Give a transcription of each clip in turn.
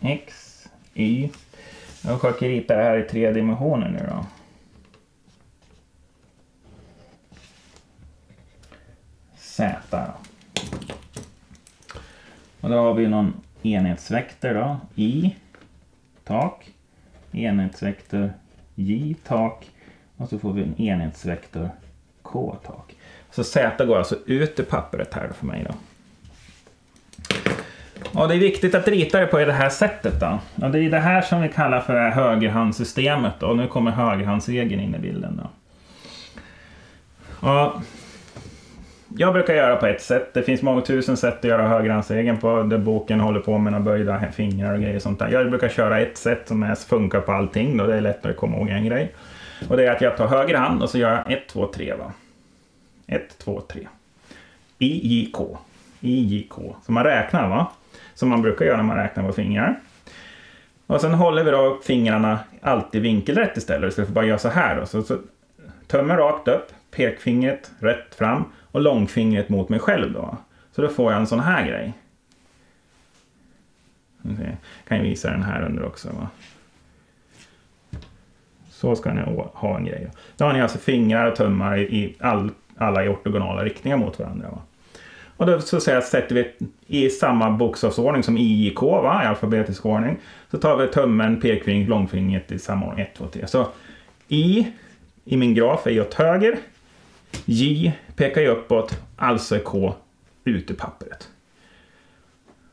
X, Y. Jag försöker rita det här i tre dimensioner nu då. Z då. Och då har vi någon enhetsvektor då, i, tak, enhetsvektor j, tak och så får vi en enhetsvektor k, tak. Så z går alltså ut ur pappret här för mig då. Och det är viktigt att rita det på det här sättet då. Och det är det här som vi kallar för högerhandssystemet och nu kommer högerhandsregeln in i bilden då. Och jag brukar göra på ett sätt. Det finns många tusen sätt att göra högerhandsregeln på. Där boken håller på med några böjda fingrar och grejer och sånt där. Jag brukar köra ett sätt som är, funkar på allting. Då det är lättare att komma ihåg en grej. Och det är att jag tar höger hand och så gör jag 1, 2, 3 va. 1, 2, 3. I, J, K. I, J, K. Så man räknar va. Som man brukar göra när man räknar på fingrar. Och sen håller vi då upp fingrarna alltid vinkelrätt istället. Istället för att bara göra så här då. Så, så tummen rakt upp. Pekfingret rätt fram och långfingret mot mig själv då. Så då får jag en sån här grej. Jag kan ju visa den här under också. Va? Så ska ni ha en grej. Då har ni alltså fingrar och tummar i all, alla i ortogonala riktningar mot varandra. Va? Och då så säga, sätter vi i samma bokstavsordning som IJK, va? i alfabetisk ordning. Så tar vi tummen, pekfingret, långfingret i samma ordning. 1, 2, 3. Så I i min graf är åt höger. J pekar ju uppåt, alltså är K ut ur pappret.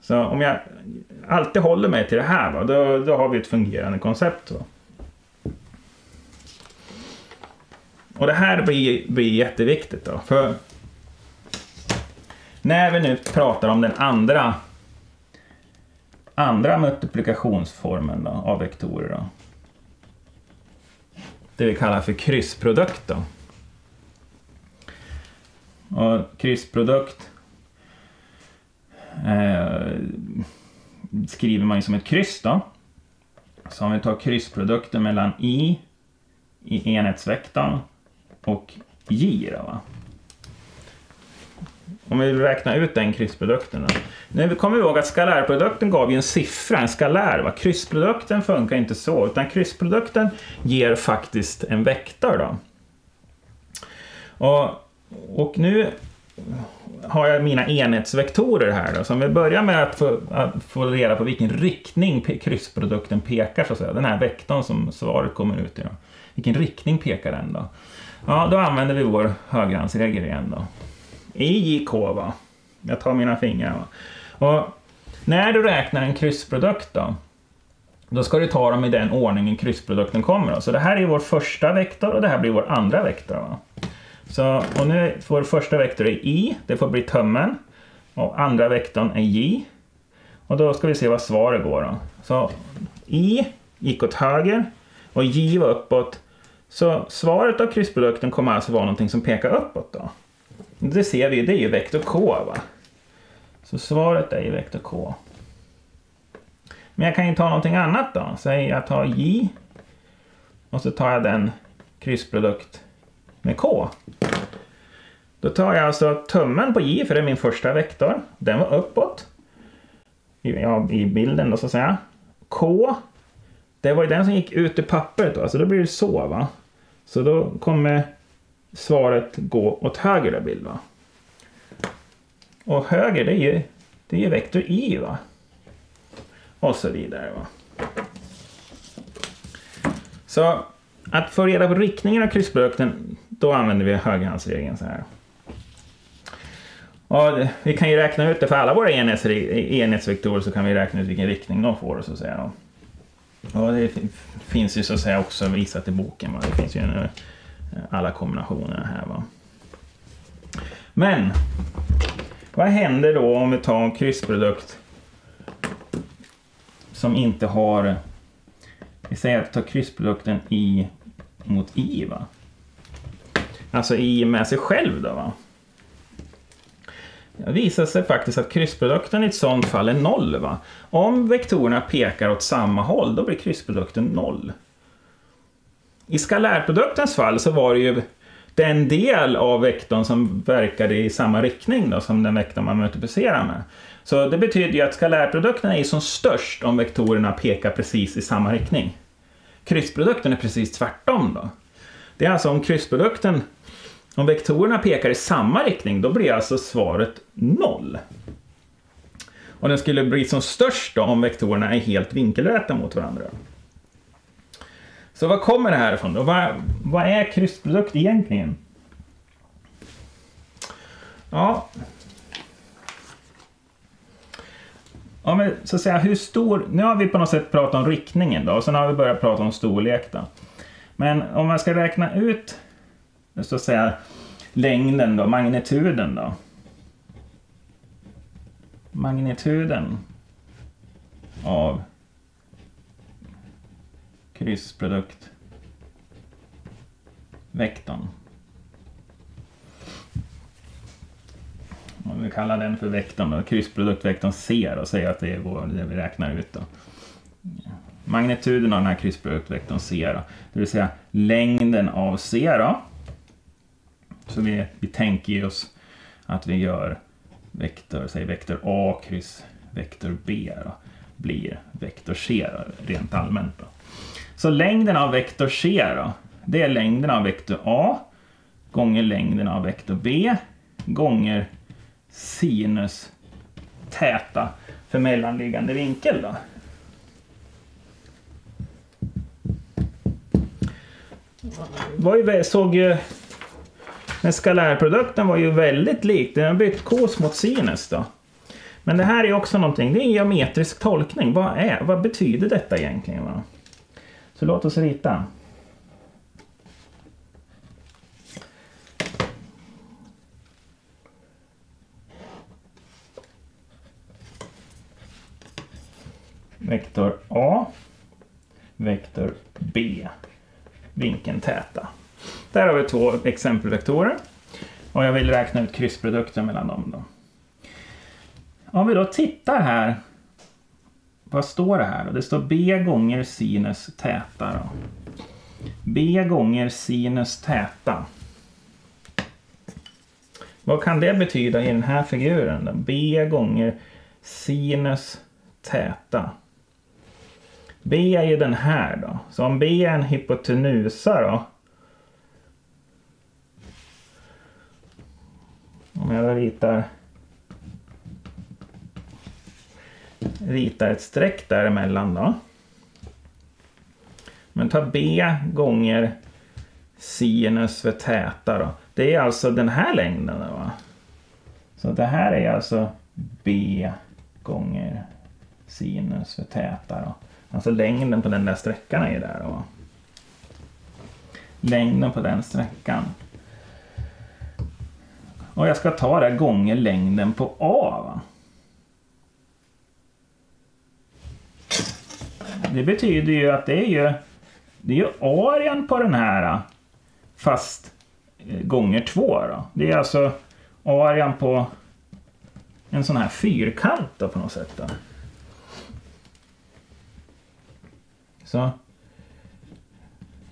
Så om jag alltid håller mig till det här, va, då, då har vi ett fungerande koncept. Va. Och det här blir, blir jätteviktigt. Då, för när vi nu pratar om den andra andra multiplikationsformen då, av vektorer. Då, det vi kallar för kryssprodukt. Då. Och kryssprodukt eh, skriver man ju som ett kryss då. Så om vi tar kryssprodukten mellan i i enhetsvektorn och j då va. Om vi vill räkna ut den kryssprodukten då. Nu kommer vi ihåg att skalärprodukten gav ju en siffra, en skalär. Va? Kryssprodukten funkar inte så, utan kryssprodukten ger faktiskt en vektor. Då. Och och nu har jag mina enhetsvektorer här. Då. Så om vi börjar med att få, att få reda på vilken riktning kryssprodukten pekar, så att säga. den här vektorn som svaret kommer ut i. Då. Vilken riktning pekar den då? Ja, då använder vi vår högerhandsregel igen då i JK. va. Jag tar mina fingrar va. Och när du räknar en kryssprodukt då, då ska du ta dem i den ordningen kryssprodukten kommer. Då. Så det här är vår första vektor och det här blir vår andra vektor. Va? Så, och nu är vår första vektor är i, det får bli tummen. Och andra vektorn är j. Och då ska vi se vad svaret går då. Så i gick åt höger och j var uppåt. Så svaret av kryssprodukten kommer alltså vara någonting som pekar uppåt då. Det ser vi, det är ju vektor k va. Så svaret är ju vektor k. Men jag kan ju ta någonting annat då. Säg jag tar j. Och så tar jag den kryssprodukt med K. Då tar jag alltså tummen på J, för det är min första vektor. Den var uppåt. I, ja, i bilden då så att säga. K, det var ju den som gick ut ur pappret då, så då blir det så va. Så då kommer svaret gå åt höger där bild va. Och höger det är ju, det är ju vektor Y va. Och så vidare va. Så att få reda på riktningen av kryssprodukten, då använder vi högerhandsregeln så här. Och vi kan ju räkna ut det för alla våra enhetsvektorer så kan vi räkna ut vilken riktning de får så att säga. Och det finns ju så att säga också visat i boken. Va? Det finns ju en, alla kombinationerna här. Va? Men vad händer då om vi tar en kryssprodukt som inte har vi säger att vi tar kryssprodukten i mot i va? Alltså i med sig själv då va? Det visar sig faktiskt att kryssprodukten i ett sådant fall är noll va? Om vektorerna pekar åt samma håll då blir kryssprodukten noll. I skalärproduktens fall så var det ju den del av vektorn som verkade i samma riktning då, som den vektorn man multiplicerar med. Så det betyder ju att skalärprodukten är som störst om vektorerna pekar precis i samma riktning. Kryssprodukten är precis tvärtom då. Det är alltså om kryssprodukten, om vektorerna pekar i samma riktning, då blir alltså svaret noll Och den skulle bli som störst då om vektorerna är helt vinkelrätta mot varandra. Så var kommer det här ifrån då? Vad, vad är kryssprodukt egentligen? Ja. Ja, men så att säga, hur stor... Nu har vi på något sätt pratat om riktningen då, och sen har vi börjat prata om storlek då. Men om man ska räkna ut, så att säga, längden då, magnituden då. Magnituden av kryssprodukt vektorn. Om vi kallar den för vektorn då, kryssproduktvektorn C då, säger att det är vår, det vi räknar ut då. Magnituden av den här kryssproduktvektorn C då, det vill säga längden av C då. Så vi, vi tänker oss att vi gör vektor, säg vektor A kryss vektor B då, blir vektor C då, rent allmänt. Då. Så längden av vektor C då, det är längden av vektor A gånger längden av vektor B gånger sinus täta för mellanliggande vinkel. Då. Var ju, såg ju, den skalärprodukten var ju väldigt lik, den har bytt kos mot sinus. Då. Men det här är också någonting, det är en geometrisk tolkning. Vad, är, vad betyder detta egentligen? Va? Så låt oss rita. Vektor A, vektor B, vinkeln täta. Där har vi två exempelvektorer. Och jag vill räkna ut kryssprodukten mellan dem. Då. Om vi då tittar här vad står det här? Det står B gånger sinus täta. Då. B gånger sinus täta. Vad kan det betyda i den här figuren? Då? B gånger sinus täta. B är ju den här då. Så om B är en hypotenusa då. Om jag ritar rita ett streck däremellan då. Men ta B gånger sinus för täta då. Det är alltså den här längden då, va? Så det här är alltså B gånger sinus för täta då. Alltså längden på den där sträckan är där då. Längden på den sträckan. Och jag ska ta det gånger längden på A. Va? Det betyder ju att det är ju, det är ju arean på den här eh, fast eh, gånger två. Då. Det är alltså arean på en sån här fyrkant då, på något sätt. Då. Så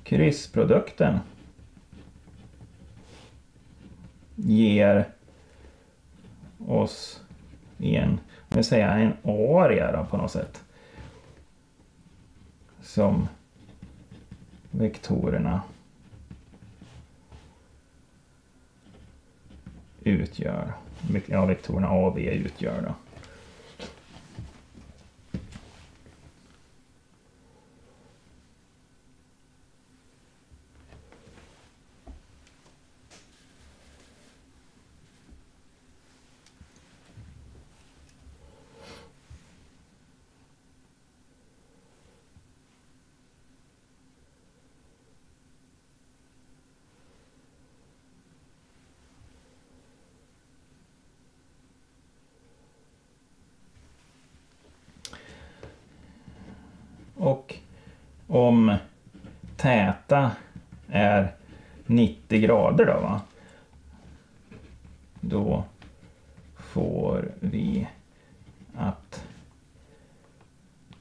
kryssprodukten ger oss en, vill säga en area då, på något sätt som vektorerna utgör. Ja, vektorerna A och B utgör då. Och om täta är 90 grader då va? Då får vi att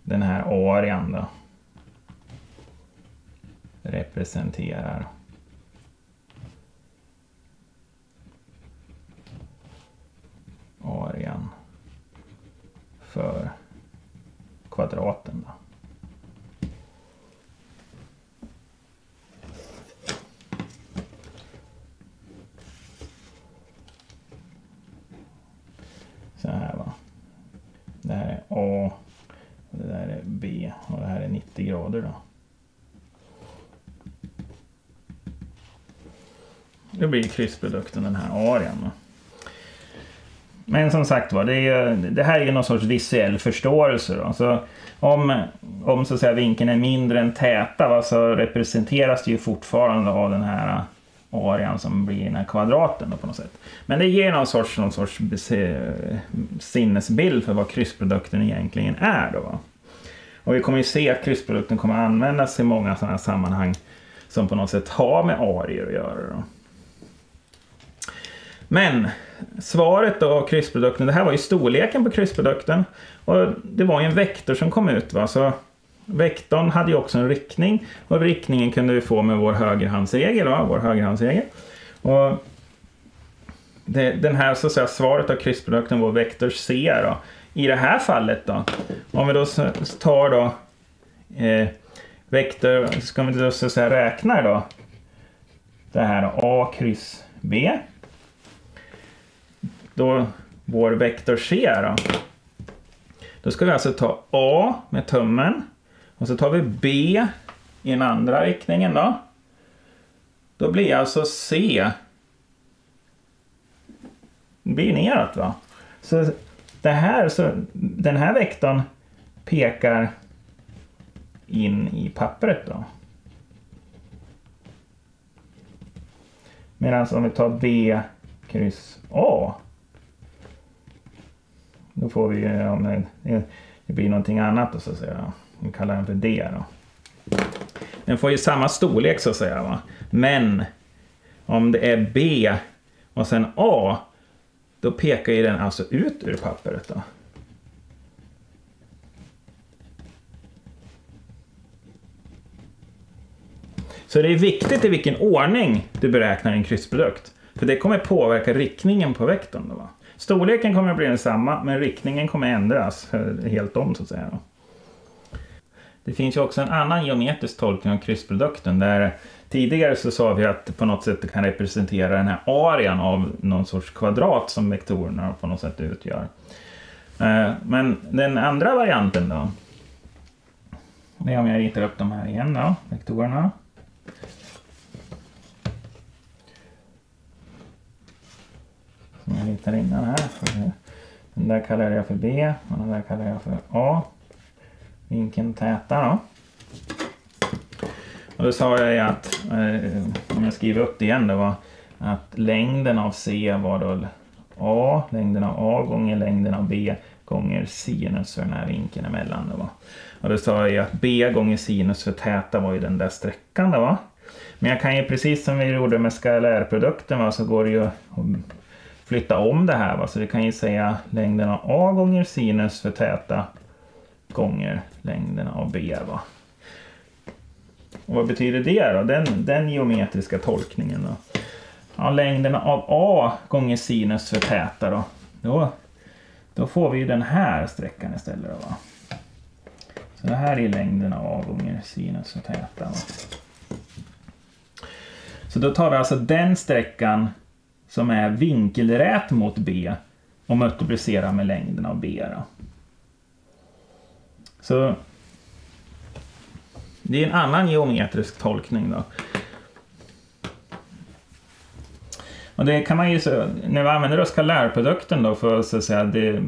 den här arean då representerar arean kvadraten. Då. Så här va. Det här är A och det där är B och det här är 90 grader då. Då blir kryssprodukten den här arean. Men som sagt var, det, det här är någon sorts visuell förståelse. Då. Så om om så att säga, vinkeln är mindre än täta va, så representeras det ju fortfarande av den här arean som blir den här kvadraten då, på något sätt. Men det ger någon sorts, någon sorts eh, sinnesbild för vad kryssprodukten egentligen är. Då. Och vi kommer ju se att kryssprodukten kommer användas i många sådana sammanhang som på något sätt har med arier att göra. Då. Men svaret då av kryssprodukten, det här var ju storleken på kryssprodukten. Och det var ju en vektor som kom ut. Va? Så vektorn hade ju också en riktning. Och riktningen kunde vi få med vår högerhandsregel. Va? Vår högerhandsregel. Och det, den här så att säga, svaret av kryssprodukten, vår vektor C. Då. I det här fallet då, om vi då tar då eh, vektor, ska vi då så att säga räkna då det här då, A kryss B då vår vektor C då. Då ska vi alltså ta A med tummen och så tar vi B i den andra riktningen då. Då blir alltså C blir neråt va. Så, det här, så den här vektorn pekar in i pappret då. Medan om vi tar B kryss A då får vi, ja, det, det blir någonting annat då, så att säga. Vi kallar den för D då. Den får ju samma storlek så att säga. Va? Men om det är B och sen A, då pekar ju den alltså ut ur pappret. Då. Så det är viktigt i vilken ordning du beräknar din kryssprodukt. För det kommer påverka riktningen på vektorn. Då, va? Storleken kommer att bli densamma, men riktningen kommer ändras eh, helt om så att säga. Det finns ju också en annan geometrisk tolkning av kryssprodukten där tidigare så sa vi att det på något sätt kan representera den här arean av någon sorts kvadrat som vektorerna på något sätt utgör. Eh, men den andra varianten då? Det är om jag ritar upp de här igen då, vektorerna. som jag ritade innan här. Den där kallar jag för B och den där kallar jag för A. Vinkeln täta då. Och då sa jag ju att, eh, om jag skriver upp det igen, det var att längden av C var då A, längden av A gånger längden av B gånger sinus för den här vinkeln emellan. Då. Och då sa jag ju att B gånger sinus för täta var ju den där sträckan. Då, Men jag kan ju precis som vi gjorde med skalärprodukten så går det ju att flytta om det här. Va? Så vi kan ju säga längden av A gånger sinus för täta gånger längden av B. Va? Och vad betyder det då? Den, den geometriska tolkningen då? Ja, längden av A gånger sinus för täta då. Då, då får vi ju den här sträckan istället. Då, va? Så det här är längden av A gånger sinus för täta. Va? Så då tar vi alltså den sträckan som är vinkelrät mot B och multiplicerar med längden av B. Då. Så det är en annan geometrisk tolkning. då. Och det kan man ju, när vi använder oss skalärprodukten då för så att säga det,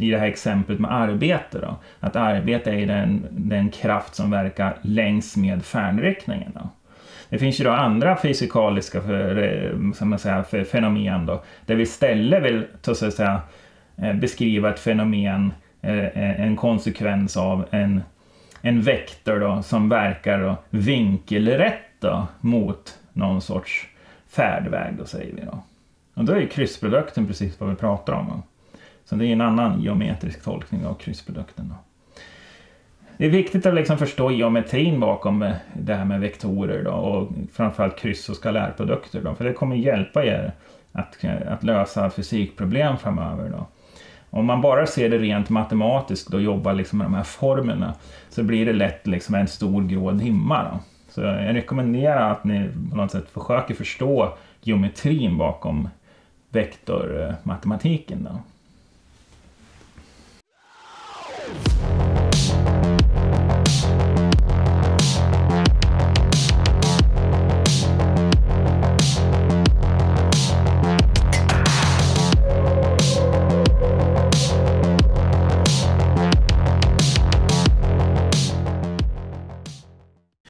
i det här exemplet med arbete då, att arbete är den, den kraft som verkar längs med färdriktningen. Då. Det finns ju då andra fysikaliska för, eh, som man säger, för fenomen då, där vi istället vill så att säga, eh, beskriva ett fenomen, eh, Eh, eh, en konsekvens av en, en vektor då, som verkar då vinkelrätt då, mot någon sorts färdväg, då säger vi då. Och då är ju kryssprodukten precis vad vi pratar om. Då. Så det är en annan geometrisk tolkning av kryssprodukten. Då det är viktigt att liksom förstå geometrin bakom eh, det här med vektorer då, och framförallt kryss och skalärprodukter. Då, för det kommer hjälpa er att, att lösa fysikproblem framöver. Då. Om man bara ser det rent matematiskt och jobbar liksom med de här formerna så blir det lätt liksom en stor grå dimma. Då. Så jag rekommenderar att ni på något sätt försöker förstå geometrin bakom vektormatematiken. Då.